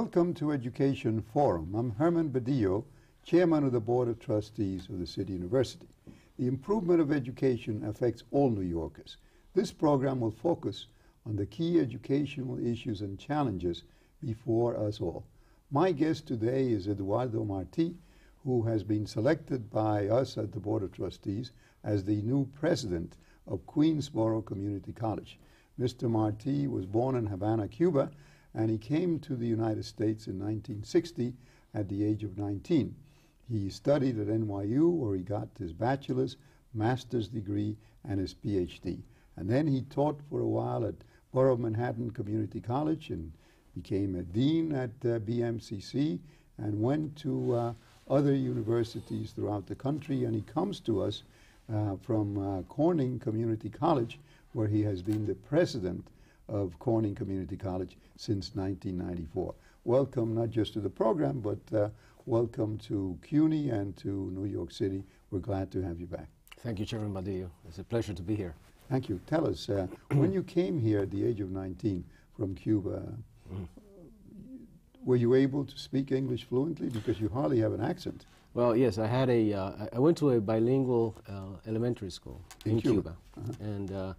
Welcome to Education Forum. I'm Herman Badillo, Chairman of the Board of Trustees of the City University. The improvement of education affects all New Yorkers. This program will focus on the key educational issues and challenges before us all. My guest today is Eduardo Marti, who has been selected by us at the Board of Trustees as the new president of Queensborough Community College. Mr. Marti was born in Havana, Cuba, and he came to the United States in 1960 at the age of 19. He studied at NYU, where he got his bachelor's, master's degree, and his PhD. And then he taught for a while at Borough Manhattan Community College and became a dean at uh, BMCC and went to uh, other universities throughout the country. And he comes to us uh, from uh, Corning Community College, where he has been the president of Corning Community College since 1994. Welcome not just to the program, but uh, welcome to CUNY and to New York City. We're glad to have you back. Thank you, Chairman Badillo. It's a pleasure to be here. Thank you. Tell us, uh, when you came here at the age of 19 from Cuba, mm. were you able to speak English fluently? Because you hardly have an accent. Well, yes, I had a. Uh, I went to a bilingual uh, elementary school in, in Cuba, Cuba. -huh. and uh,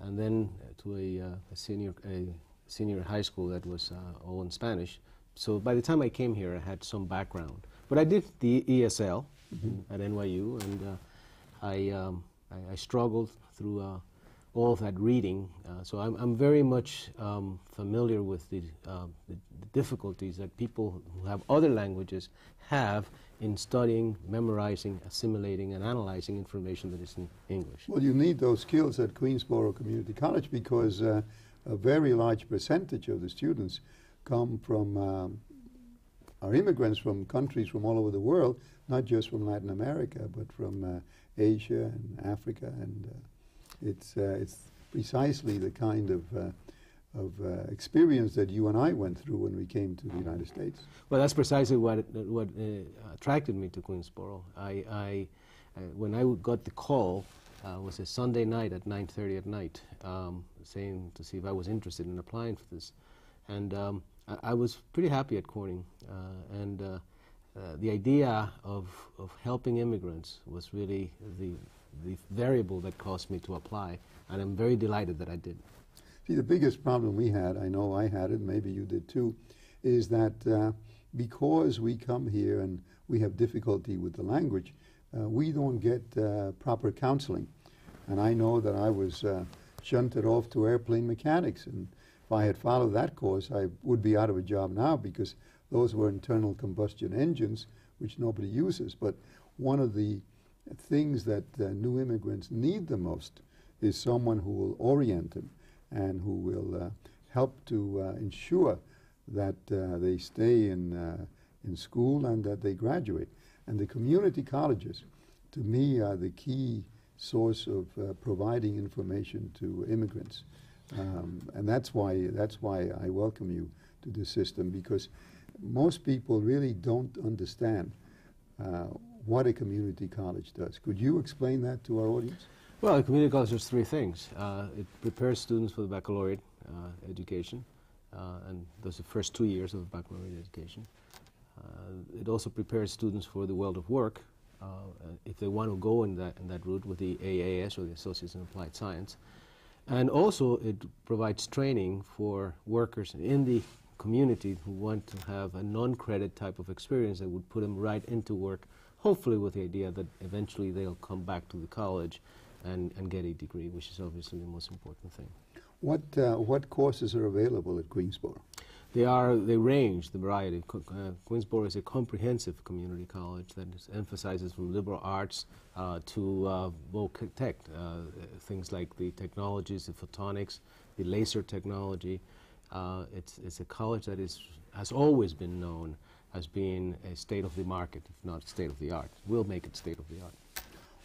and then to a, uh, a, senior a senior high school that was uh, all in Spanish. So by the time I came here, I had some background. But I did the ESL mm -hmm. at NYU, and uh, I, um, I, I struggled through uh, all of that reading. Uh, so I'm, I'm very much um, familiar with the, uh, the, the, difficulties that people who have other languages have in studying, memorizing, assimilating, and analyzing information that is in English. Well, you need those skills at Queensborough Community College because uh, a very large percentage of the students come from, um, are immigrants from countries from all over the world, not just from Latin America, but from uh, Asia and Africa. And uh, it's, uh, it's precisely the kind of uh, of uh, experience that you and I went through when we came to the United States. Well, that's precisely what what uh, attracted me to Queensborough. I, I uh, when I got the call, uh, was a Sunday night at 9:30 at night, um, saying to see if I was interested in applying for this, and um, I, I, was pretty happy at Corning, uh, and uh, the idea of of helping immigrants was really the the variable that caused me to apply, and I'm very delighted that I did. See, the biggest problem we had, I know I had it, maybe you did too, is that uh, because we come here and we have difficulty with the language, uh, we don't get uh, proper counseling. And I know that I was uh, shunted off to airplane mechanics. And if I had followed that course, I would be out of a job now because those were internal combustion engines, which nobody uses. But one of the things that uh, new immigrants need the most is someone who will orient them and who will uh, help to uh, ensure that uh, they stay in, in school and that they graduate. And the community colleges, to me, are the key source of providing information to immigrants. Um, and that's why, that's why I welcome you to this system because most people really don't understand uh, what a community college does. Could you explain that to our audience? Well, a community college does three things. Uh, it prepares students for the baccalaureate uh, education, uh, and those are the first two years of the baccalaureate education. Uh, it also prepares students for the world of work, uh, if they want to go in that, in that route with the AAS, or the Associates in Applied Science. And also, it provides training for workers in the community who want to have a non-credit type of experience that would put them right into work, hopefully with the idea that eventually they'll come back to the college and, and get a degree, which is obviously the most important thing. What, uh, what courses are available at Queensborough? They are, they range, the variety. Uh, Queensborough is a comprehensive community college that emphasizes from liberal arts uh, to uh, well, tech, uh, things like the technologies, the photonics, the laser technology. Uh, it's, it's a college that is, has always been known as being a state of the market, if not state of the art. We'll make it state of the art.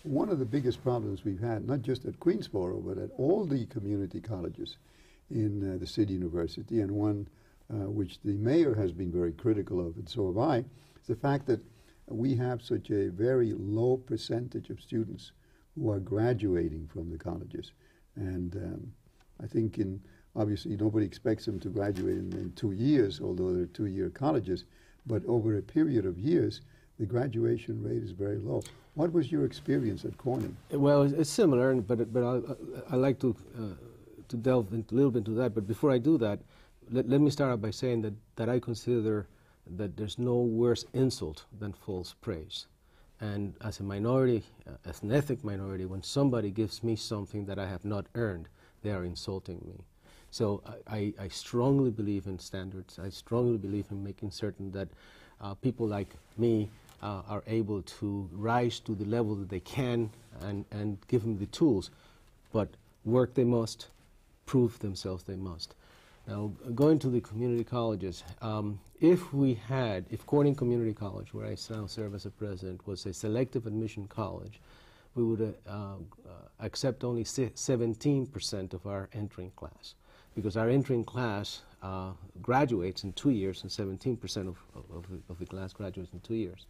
One of the biggest problems we've had, not just at Queensborough, but at all the community colleges in uh, the City University, and one uh, which the mayor has been very critical of, and so have I, is the fact that we have such a very low percentage of students who are graduating from the colleges. And um, I think in obviously nobody expects them to graduate in, in two years, although they're two-year colleges, but over a period of years, the graduation rate is very low. What was your experience at Corning? Well, it's, it's similar, but but I, I like to uh, to delve a little bit into that. But before I do that, let, let me start out by saying that that I consider that there's no worse insult than false praise. And as a minority, uh, as an ethnic minority, when somebody gives me something that I have not earned, they are insulting me. So I, I, I strongly believe in standards. I strongly believe in making certain that uh, people like me uh, are able to rise to the level that they can and, and give them the tools. But work they must, prove themselves they must. Now, going to the community colleges, um, if we had, if Corning Community College, where I now serve as a president, was a selective admission college, we would uh, uh, accept only 17% of our entering class because our entering class uh, graduates in two years and 17% of, of, of, the class graduates in two years.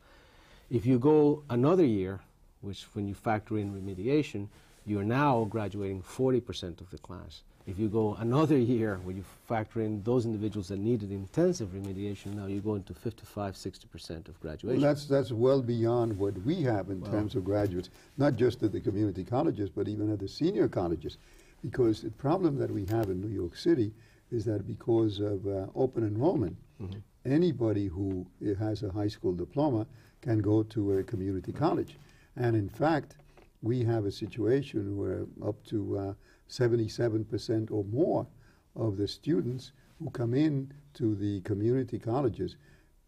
If you go another year, which when you factor in remediation, you're now graduating 40% of the class. If you go another year when you factor in those individuals that needed intensive remediation, now you go into 55, 60% of graduation. Well, that's, that's well beyond what we have in terms of graduates, not just at the community colleges, but even at the senior colleges. Because the problem that we have in New York City is that because of uh, open enrollment, mm -hmm. anybody who has a high school diploma can go to a community college. And in fact, we have a situation where up to 77% uh, or more of the students who come in to the community colleges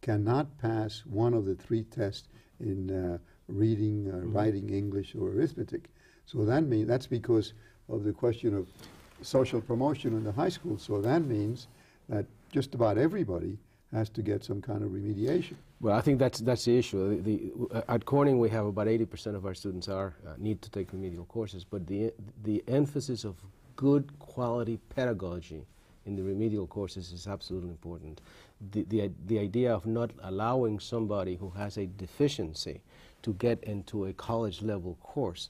cannot pass one of the three tests in uh, reading, uh, mm -hmm. writing English, or arithmetic. So that means that's because of the question of social promotion in the high school. So that means that just about everybody has to get some kind of remediation. Well, I think that's that's the issue. The, the, at Corning, we have about 80% of our students are uh, need to take remedial courses, but the the emphasis of good quality pedagogy in the remedial courses is absolutely important. The, the, the idea of not allowing somebody who has a deficiency to get into a college level course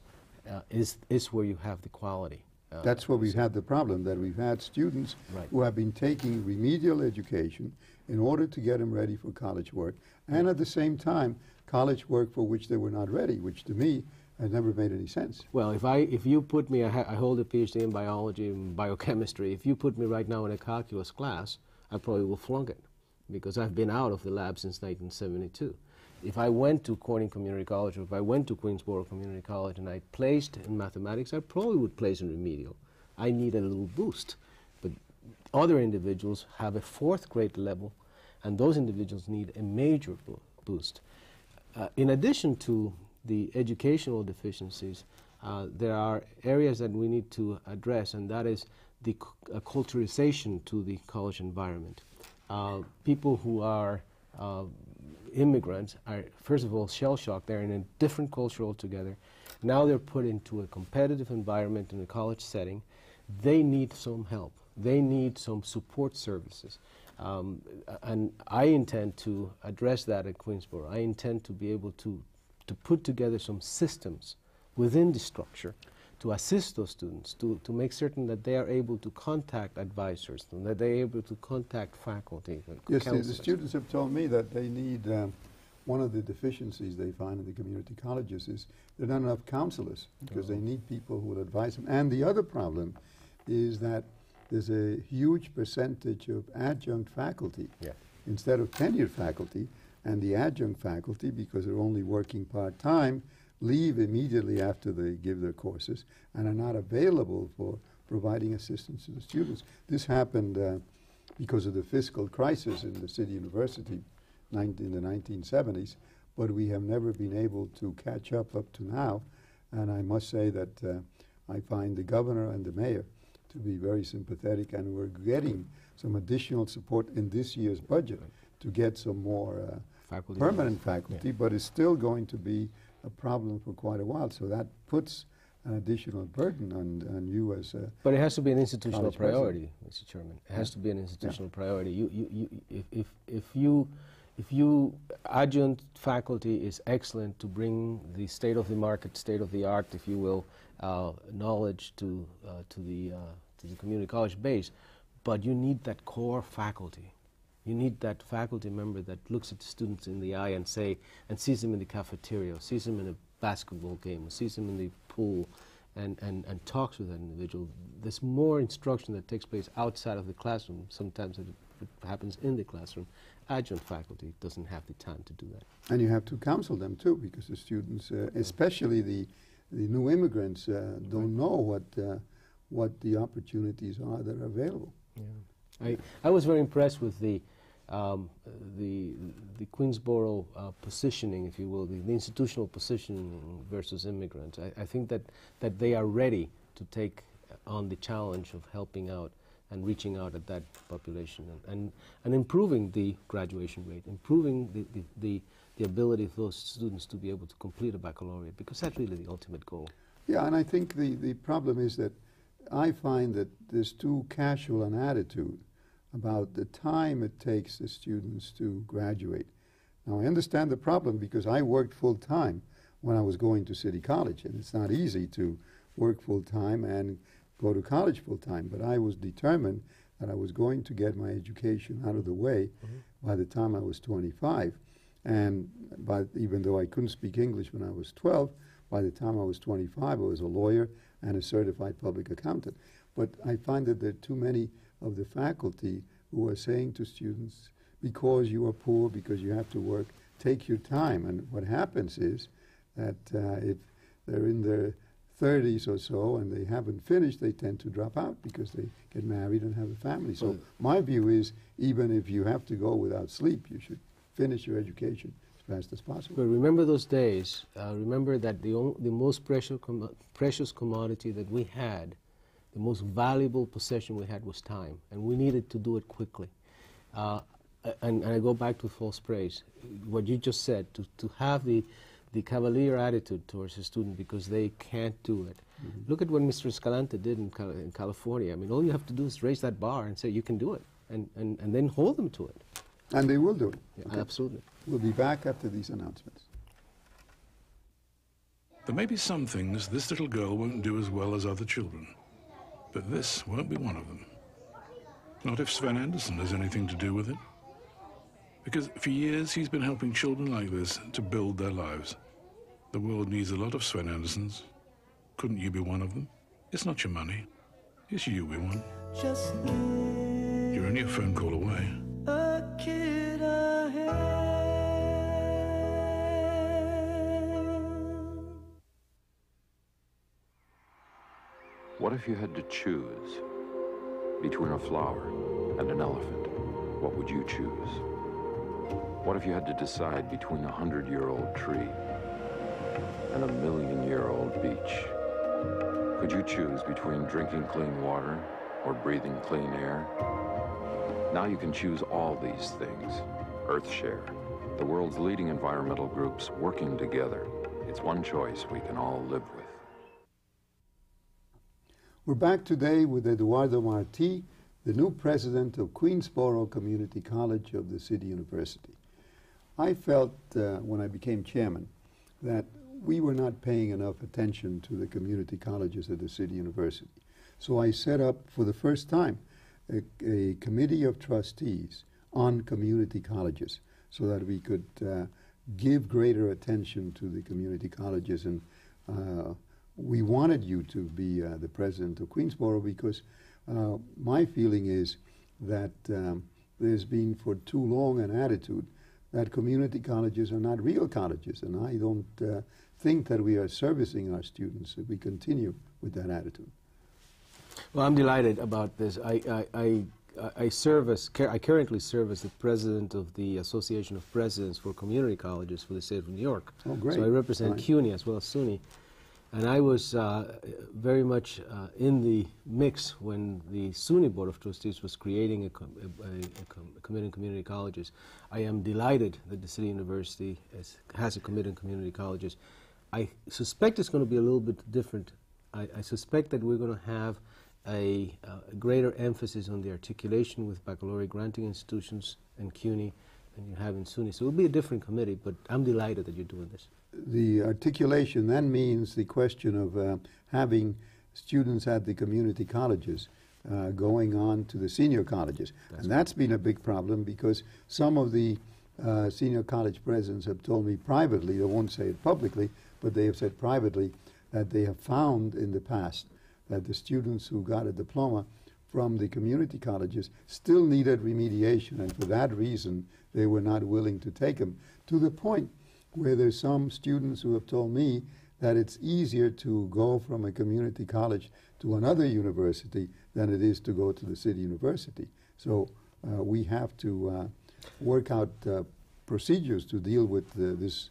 uh, is, is where you have the quality. Uh, That's where we've had the problem, that we've had students right. who have been taking remedial education in order to get them ready for college work, and at the same time, college work for which they were not ready, which to me has never made any sense. Well, if I if you put me, I, I hold a PhD in biology and biochemistry. If you put me right now in a calculus class, I probably will flunk it because I've been out of the lab since 1972 if I went to Corning Community College or if I went to Queensborough Community College and I placed in mathematics, I probably would place in remedial. I need a little boost. But other individuals have a fourth grade level, and those individuals need a major bo boost. Uh, in addition to the educational deficiencies, uh, there are areas that we need to address, and that is the uh, to the college environment. Uh, people who are uh, immigrants are, first of all, shell shocked. They're in a different culture altogether. Now they're put into a competitive environment in a college setting. They need some help. They need some support services. Um, and I intend to address that at Queensborough. I intend to be able to, to put together some systems within the structure to assist those students, to, to make certain that they are able to contact advisors, and that they're able to contact faculty. Yes, the, the, students have told me that they need, um, one of the deficiencies they find in the community colleges is there are not enough counselors because oh. they need people who will advise them. And the other problem is that there's a huge percentage of adjunct faculty yeah. instead of tenured faculty, and the adjunct faculty, because they're only working part-time, leave immediately after they give their courses and are not available for providing assistance to the students. This happened uh, because of the fiscal crisis in the City University in the 1970s, but we have never been able to catch up up to now. And I must say that uh, I find the governor and the mayor to be very sympathetic, and we're getting some additional support in this year's budget to get some more uh, faculty permanent faculty, yeah. but it's still going to be a problem for quite a while. So that puts an additional burden on, on you as a. But it has to be an institutional priority. Mr. Chairman. It has to be an institutional yeah. priority. You, you, you, if, if, if you if you adjunct faculty is excellent to bring the state of the market, state of the art, if you will, uh, knowledge to uh, to the uh, to the community college base. but you need that core faculty. You need that faculty member that looks at the students in the eye and say, and sees them in the cafeteria, sees them in a basketball game, sees them in the pool, and, and, and talks with that individual. There's more instruction that takes place outside of the classroom. Sometimes it, it happens in the classroom. Adjunct faculty doesn't have the time to do that. And you have to counsel them too, because the students, uh, especially the, the new immigrants, uh, don't know what, uh, what the opportunities are that are available. Yeah. I, I was very impressed with the, um, the, the Queensborough uh, positioning, if you will, the, the, institutional positioning versus immigrants. I, I, think that, that they are ready to take on the challenge of helping out and reaching out at that population and, and, and improving the graduation rate, improving the, the, the, the ability of those students to be able to complete a baccalaureate, because that's really the ultimate goal. Yeah, and I think the, the problem is that I find that there's too casual an attitude about the time it takes the students to graduate. Now, I understand the problem because I worked full time when I was going to City College, and it's not easy to work full time and go to college full time. But I was determined that I was going to get my education out of the way mm-hmm. by the time I was 25. And by, even though I couldn't speak English when I was 12, by the time I was 25, I was a lawyer and a certified public accountant. But I find that there are too many of the faculty who are saying to students, because you are poor, because you have to work, take your time. And what happens is that uh, if they're in their 30s or so and they haven't finished, they tend to drop out because they get married and have a family. So my view is even if you have to go without sleep, you should finish your education as fast as possible. But remember those days. Uh, remember that the, the most precious, com precious commodity that we had the most valuable possession we had was time, and we needed to do it quickly. Uh, and, and, I go back to false praise. What you just said, to, to have the, the cavalier attitude towards a student because they can't do it. Mm -hmm. Look at what Mr. Escalante did in, Cal in, California. I mean, all you have to do is raise that bar and say, you can do it, and, and, and then hold them to it. And they will do it. Yeah, okay. Absolutely. We'll be back after these announcements. There may be some things this little girl won't do as well as other children. But this won't be one of them. Not if Sven Anderson has anything to do with it. Because for years he's been helping children like this to build their lives. The world needs a lot of Sven Andersons. Couldn't you be one of them? It's not your money. It's you we want. Just You're only a phone call away. What if you had to choose between a flower and an elephant? What would you choose? What if you had to decide between a hundred-year-old tree and a million-year-old beach? Could you choose between drinking clean water or breathing clean air? Now you can choose all these things. EarthShare, the world's leading environmental groups working together. It's one choice we can all live with. We're back today with Eduardo Marti, the new president of Queensborough Community College of the City University. I felt uh, when I became chairman that we were not paying enough attention to the community colleges at the City University. So I set up for the first time a, a committee of trustees on community colleges so that we could uh, give greater attention to the community colleges and uh, we wanted you to be uh, the president of Queensborough because uh, my feeling is that um, there's been for too long an attitude that community colleges are not real colleges, and I don't uh, think that we are servicing our students if we continue with that attitude. Well, I'm delighted about this. I, I, I, I serve as, I currently serve as the president of the Association of Presidents for Community Colleges for the state of New York. Oh, great. So I represent right. CUNY as well as SUNY. And I was uh, very much uh, in the mix when the SUNY Board of Trustees was creating a, com a, a, a committee in community colleges. I am delighted that the City University is, has a committee in community colleges. I suspect it's going to be a little bit different. I, I suspect that we're going to have a, uh, greater emphasis on the articulation with baccalaureate granting institutions and CUNY than you have in SUNY. So it will be a different committee, but I'm delighted that you're doing this the articulation then means the question of uh, having students at the community colleges uh, going on to the senior colleges. That's and that's been a big problem because some of the uh, senior college presidents have told me privately, they won't say it publicly, but they have said privately that they have found in the past that the students who got a diploma from the community colleges still needed remediation, and for that reason, they were not willing to take them. To the point where there's some students who have told me that it's easier to go from a community college to another university than it is to go to the city university. So uh, we have to uh, work out uh, procedures to deal with uh, this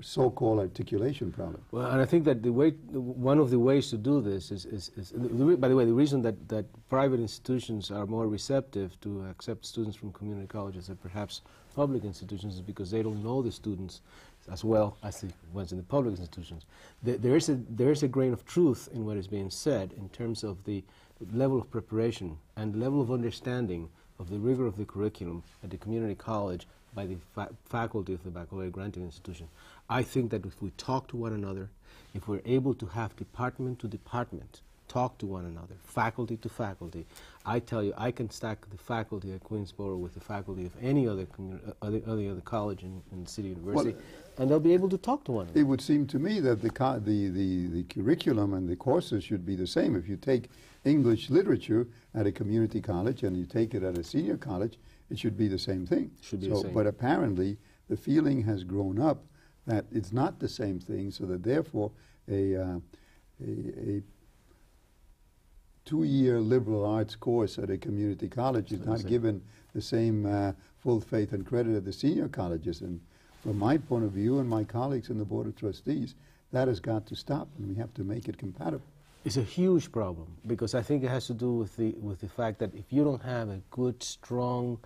so-called articulation problem. Well, and I think that the way, one of the ways to do this is, is, is the, by the way, the reason that, that private institutions are more receptive to accept students from community colleges than perhaps public institutions is because they don't know the students as well as the ones in the public institutions. There, is a, there is a grain of truth in what is being said in terms of the level of preparation and level of understanding of the rigor of the curriculum at the community college by the fa faculty of the baccalaureate granting institution. I think that if we talk to one another, if we're able to have department to department talk to one another, faculty to faculty, I tell you, I can stack the faculty at Queensborough with the faculty of any other uh, other, other, other college in, in the city university, well, and they'll be able to talk to one another. It would seem to me that the, the, the, the curriculum and the courses should be the same. If you take English literature at a community college and you take it at a senior college, it should be the same thing. Should be so, the same. But apparently, the feeling has grown up that it's not the same thing, so that therefore a, uh, a, a two-year liberal arts course at a community college is not given the same uh, full faith and credit at the senior colleges. And from my point of view and my colleagues in the Board of Trustees, that has got to stop, and we have to make it compatible. It's a huge problem because I think it has to do with the with the fact that if you don't have a good, strong,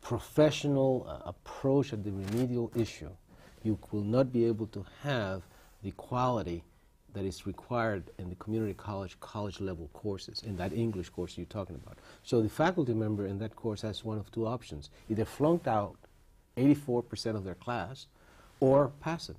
professional uh, approach at the remedial issue, you will not be able to have the quality that is required in the community college, college level courses, in that English course you're talking about. So the faculty member in that course has one of two options. Either flunked out 84% of their class or pass it.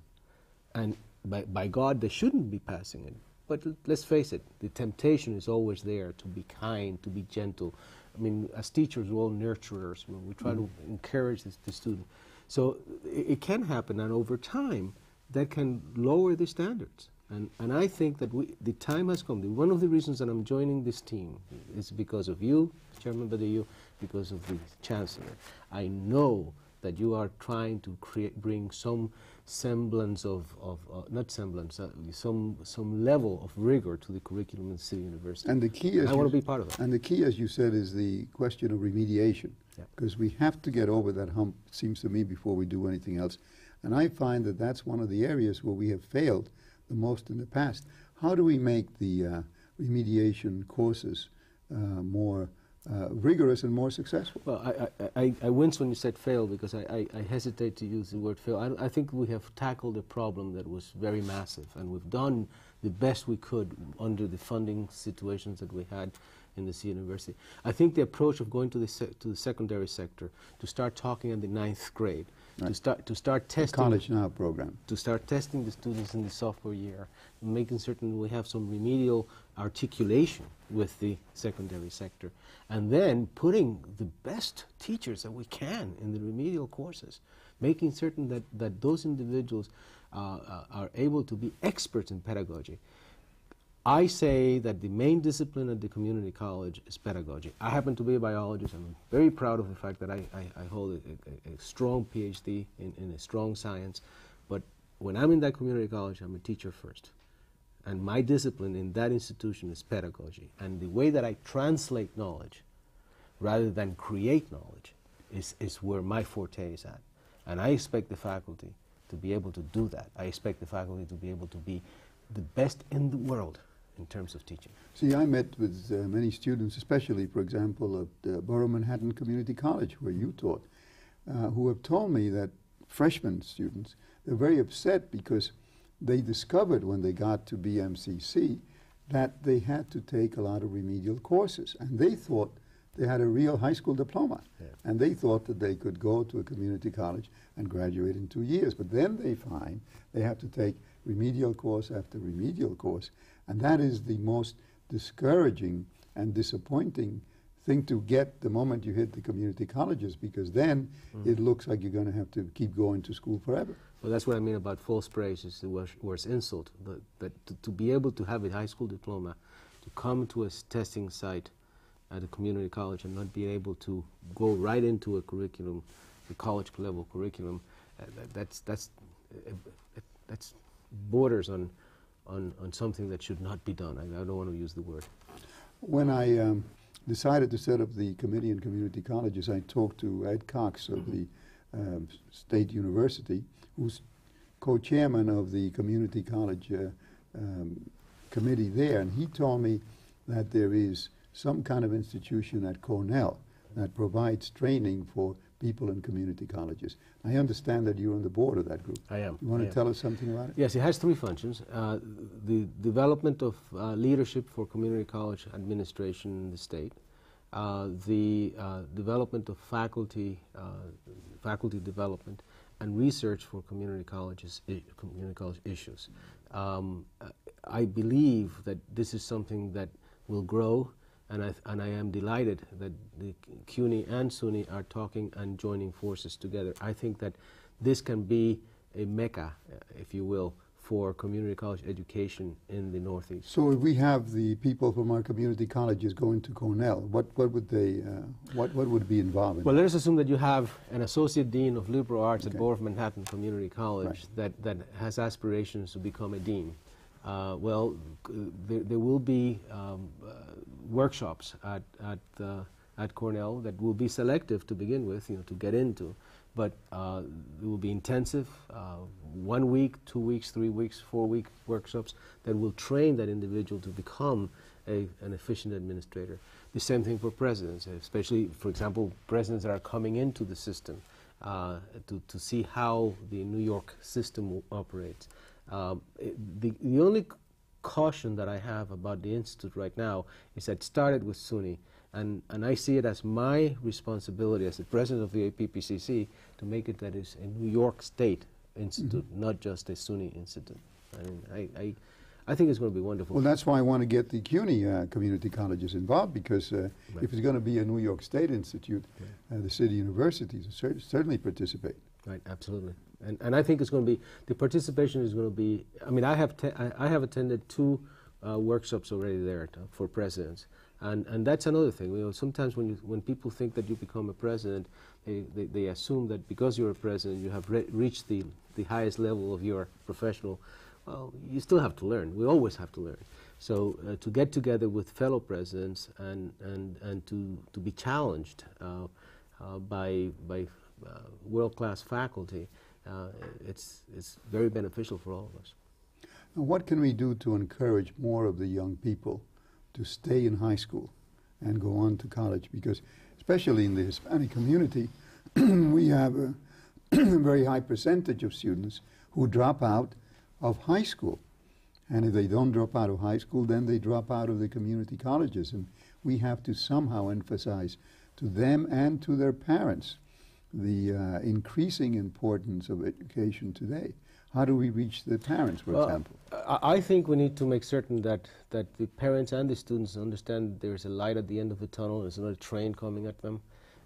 And by, by God, they shouldn't be passing it. But let's face it, the temptation is always there to be kind, to be gentle. I mean, as teachers, we're all nurturers. We try mm to encourage the, the student. So it, it, can happen, and over time, that can lower the standards. And, and I think that we, the time has come. One of the reasons that I'm joining this team is because of you, Chairman Badillo, because of the Chancellor. I know that you are trying to create, bring some semblance of, of uh, not semblance, uh, some, some level of rigor to the curriculum in the City University. And the key is... I want to be part of it. And the key, as you said, is the question of remediation. Because yeah. we have to get over that hump, it seems to me, before we do anything else. And I find that that's one of the areas where we have failed the most in the past. How do we make the uh, remediation courses uh, more uh, rigorous and more successful? Well, I, I, I, wince when you said fail because I, I, I hesitate to use the word fail. I, I, think we have tackled a problem that was very massive, and we've done the best we could under the funding situations that we had in this university. I think the approach of going to the, to the secondary sector, to start talking in the ninth grade, right. to start to start testing the College Now program, to start testing the students in the sophomore year, making certain we have some remedial articulation with the secondary sector, and then putting the best teachers that we can in the remedial courses, making certain that, that those individuals uh, uh, are able to be experts in pedagogy. I say that the main discipline at the community college is pedagogy. I happen to be a biologist. I'm very proud of the fact that I, I, I hold a, a, a, strong PhD in, in a strong science. But when I'm in that community college, I'm a teacher first. And my discipline in that institution is pedagogy. And the way that I translate knowledge rather than create knowledge is, is where my forte is at. And I expect the faculty to be able to do that. I expect the faculty to be able to be the best in the world in terms of teaching? See, I met with uh, many students, especially, for example, at uh, Borough Manhattan Community College, where you taught, uh, who have told me that freshman students, they're very upset because they discovered when they got to BMCC that they had to take a lot of remedial courses. And they thought they had a real high school diploma. Yeah. And they thought that they could go to a community college and graduate in two years. But then they find they have to take remedial course after remedial course. And that is the most discouraging and disappointing thing to get the moment you hit the community colleges because then mm. it looks like you're going to have to keep going to school forever. Well, that's what I mean about false praise. Is the worst, worst insult. But, but to, to, be able to have a high school diploma, to come to a testing site at a community college and not be able to go right into a curriculum, the college level curriculum, uh, that, that's that's uh, that's borders on, on on something that should not be done. I, I don't want to use the word. When I um, decided to set up the Committee on Community Colleges, I talked to Ed Cox of the um, State University, who's co-chairman of the Community College uh, um, Committee there, and he told me that there is some kind of institution at Cornell that provides training for people in community colleges. I understand that you're on the board of that group. I am. You want I to am. tell us something about it? Yes, it has three functions. Uh, the development of uh, leadership for community college administration in the state, uh, the uh, development of faculty, uh, faculty development, and research for community colleges, community college issues. Um, I believe that this is something that will grow and I, and I am delighted that the CUNY and SUNY are talking and joining forces together. I think that this can be a mecca, uh, if you will, for community college education in the Northeast. So if we have the people from our community colleges going to Cornell, what, what would they, uh, what, what would be involved in Well, let us assume that you have an associate dean of liberal arts okay. at Borough of Manhattan Community College right. that, that has aspirations to become a dean. Uh, well, there, there, will be um, uh, workshops at, at, uh, at Cornell that will be selective to begin with, you know, to get into. But uh, it will be intensive, uh, one week, two weeks, three weeks, four week workshops that will train that individual to become a, an efficient administrator. The same thing for presidents, especially, for example, presidents that are coming into the system uh, to, to see how the New York system operates. Um, the, the only caution that I have about the Institute right now is that it started with SUNY, and, and I see it as my responsibility as the president of the APPCC to make it that is a New York State Institute, mm -hmm. not just a SUNY Institute. I mean, I, I, I think it's going to be wonderful. Well, that's why I want to get the CUNY uh, community colleges involved because uh, right. if it's going to be a New York State Institute, uh, the city universities cer certainly participate. Right, absolutely. And, and I think it's going to be, the participation is going to be, I mean, I have, I, I, have attended two uh, workshops already there for presidents. And, and that's another thing. You know, sometimes when, you, when people think that you become a president, they, they, they assume that because you're a president, you have re reached the, the highest level of your professional. Well, you still have to learn. We always have to learn. So uh, to get together with fellow presidents and, and, and to, to be challenged uh, uh, by, by uh, world-class faculty uh, it's, it's very beneficial for all of us. Now, what can we do to encourage more of the young people to stay in high school and go on to college? Because, especially in the Hispanic community, we have a very high percentage of students who drop out of high school. And if they don't drop out of high school, then they drop out of the community colleges. And we have to somehow emphasize to them and to their parents the uh, increasing importance of education today. How do we reach the parents, for well, example? I think we need to make certain that, that the parents and the students understand there's a light at the end of the tunnel, there's another train coming at them,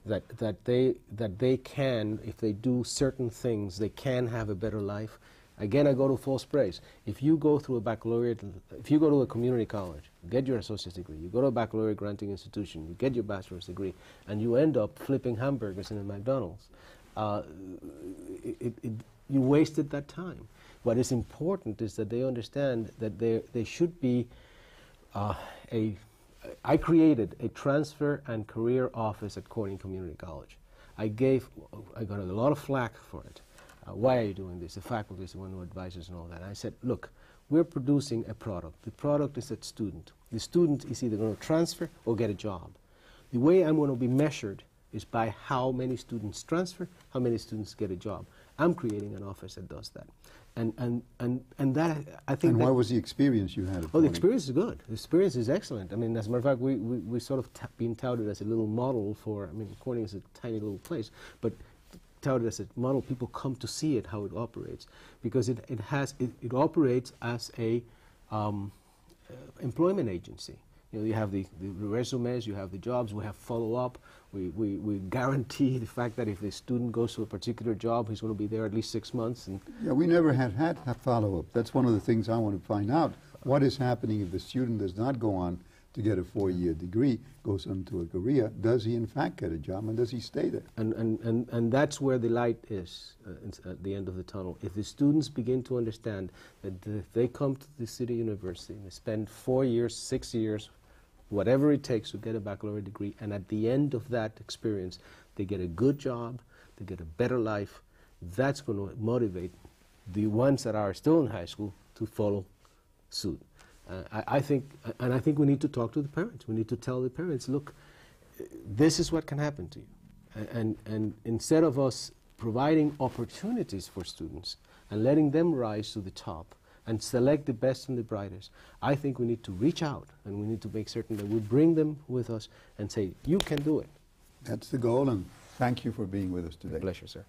that, that, they, that they can, if they do certain things, they can have a better life. Again, I go to false praise. If you go through a baccalaureate, if you go to a community college, get your associate's degree, you go to a baccalaureate granting institution, you get your bachelor's degree, and you end up flipping hamburgers in a McDonald's, uh, it, it, you wasted that time. What is important is that they understand that they should be uh, a. I created a transfer and career office at Corning Community College. I gave, I got a lot of flack for it. Uh, why are you doing this? The faculty is the one who advises and all that. And I said, look, we're producing a product. The product is a student. The student is either going to transfer or get a job. The way I'm going to be measured is by how many students transfer, how many students get a job. I'm creating an office that does that. And, and, and, and that, I think... And what was the experience you had? Oh, the experience is good. The experience is excellent. I mean, as a matter of fact, we, we, we sort of been touted as a little model for, I mean, Corning is a tiny little place, but touted as a model, people come to see it, how it operates, because it, it, has, it, it operates as a um, uh, employment agency. You know, you have the, the resumes, you have the jobs, we have follow-up, we, we, we guarantee the fact that if the student goes to a particular job, he's going to be there at least six months. And Yeah, we never had had a follow-up. That's one of the things I want to find out. What is happening if the student does not go on to get a four-year degree, goes into a career? Does he in fact get a job, and does he stay there? And, and, and, and that's where the light is uh, at the end of the tunnel. If the students begin to understand that if they come to the city university and they spend four years, six years, whatever it takes to get a baccalaureate degree, and at the end of that experience, they get a good job, they get a better life, that's going to motivate the ones that are still in high school to follow suit. Uh, I, I think, and I think we need to talk to the parents. We need to tell the parents, look, this is what can happen to you. And, and instead of us providing opportunities for students and letting them rise to the top and select the best and the brightest, I think we need to reach out and we need to make certain that we bring them with us and say, you can do it. That's the goal, and thank you for being with us today. My Pleasure, sir.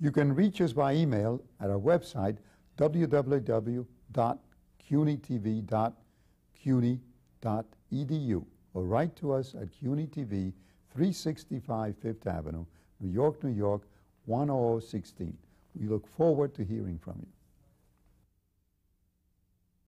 You can reach us by email at our website, www.cunytv.cuny.edu, or write to us at CUNY TV, 365 Fifth Avenue, New York, New York, 10016. We look forward to hearing from you.